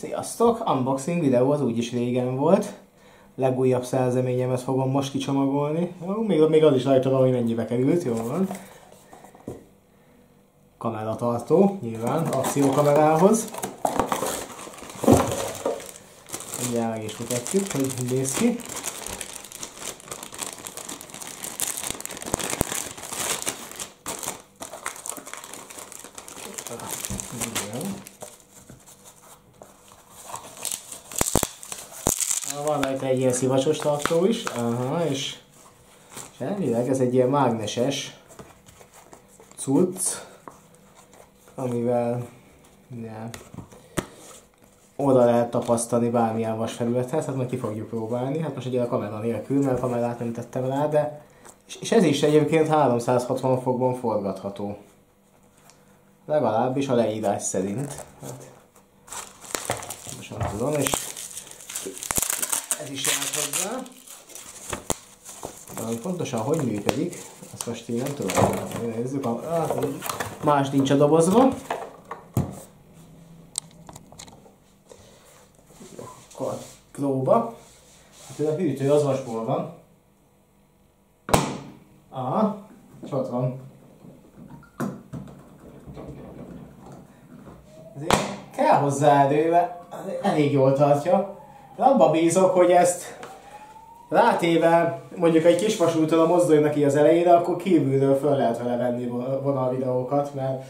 Sziasztok! Unboxing videó az úgyis régen volt. Legújabb szerzeményemet fogom most kicsomagolni. Jó, még, még az is rajta hogy mennyibe került, jó van. Kameratartó, nyilván, akciókamerához. Mindjárt meg is mutatjuk, hogy néz ki. Van rajta egy ilyen szivacsos tartó is, aha, és, és elvileg ez egy ilyen mágneses cucc, amivel ja, oda lehet tapasztani bármilyen vasfelülethez, hát majd ki fogjuk próbálni, hát most ugye a kamera nélkül, mert a kamerát nem tettem rá, de és, és ez is egyébként 360 fokban forgatható. Legalábbis a leírás szerint. Hát, most nem tudom, és ez is jelent hozzá. De hogy pontosan hogy működik, azt most én nem tudom. Nézzük, ah, más nincs a dobozban. Akkor próba. Hát a hűtő az vasból van. Aha, és ott van. Ezért kell hozzá mert elég jól tartja. Abba bízok, hogy ezt rátéve mondjuk egy kis vasúton a mozdony ki az elejére, akkor kívülről föl lehet vele venni vonal videókat, mert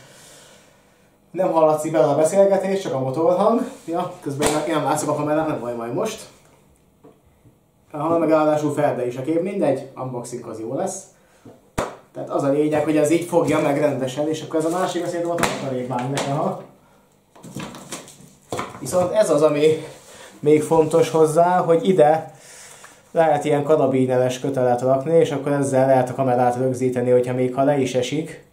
nem hallatszik bele a beszélgetés, csak a motorhang. Ja, közben én nem látszok a kamerán, nem baj majd most. Ha meg ráadásul felde is a kép, mindegy, unboxing az jó lesz. Tehát az a lényeg, hogy ez így fogja meg rendesen, és akkor ez a másik, azt szerintem a takarékmány ha. Viszont ez az, ami még fontos hozzá, hogy ide lehet ilyen karabíneles kötelet rakni, és akkor ezzel lehet a kamerát rögzíteni, hogyha még ha le is esik.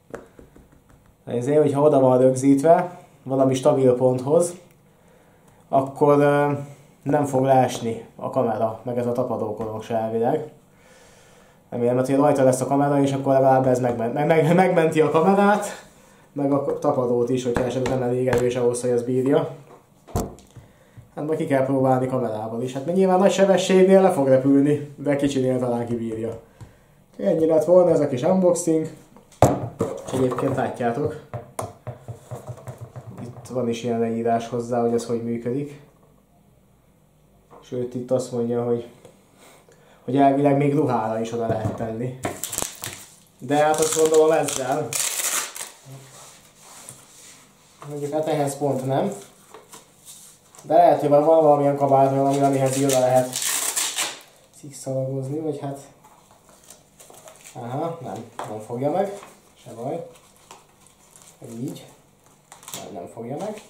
Ezért, hogyha oda van rögzítve valami stabil ponthoz, akkor nem fog leesni a kamera, meg ez a tapadókorong se elvileg. Remélem, hogy rajta lesz a kamera, és akkor legalább ez megment, meg, meg, megmenti a kamerát, meg a tapadót is, hogyha esetleg nem elég erős ahhoz, hogy az bírja. Hát majd ki kell próbálni kamerával is. Hát nyilván nagy sebességnél le fog repülni, de kicsinél talán kibírja. Ennyi lett volna ez a kis unboxing. Egyébként látjátok. Itt van is ilyen leírás hozzá, hogy ez hogy működik. Sőt, itt azt mondja, hogy, hogy elvileg még ruhára is oda lehet tenni. De hát azt gondolom ezzel. Mondjuk hát ehhez pont nem. De lehet, hogy van valamilyen kabát, valami, amihez oda lehet szikszalagozni, vagy hát... Aha, nem, nem fogja meg, se baj. Így. Nem, nem fogja meg.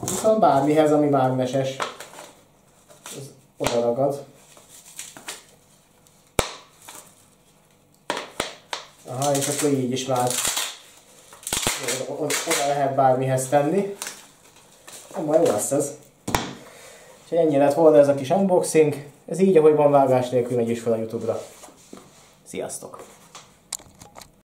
Viszont bármihez, ami mágneses, az oda ragad. Aha, és akkor így is már oda lehet bármihez tenni. Nem jó lesz ez. Úgyhogy ennyi lett volna ez a kis unboxing. Ez így, ahogy van vágás nélkül megy is fel a Youtube-ra. Sziasztok!